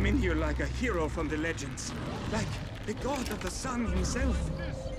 came in here like a hero from the legends, like the god of the sun himself.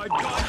my god!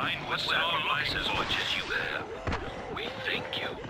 mind what sacrifices much as you have. We thank you.